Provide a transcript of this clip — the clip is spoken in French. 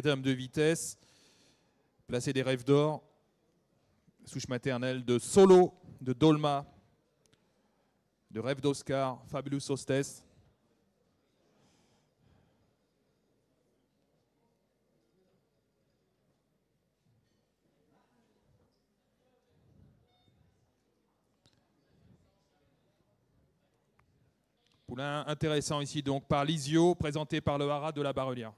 Dame de vitesse, placer des rêves d'or, souche maternelle de Solo, de Dolma, de Rêve d'Oscar, Fabulous Hostess. Poulain intéressant ici donc par Lisio, présenté par le Haras de la Barrelière.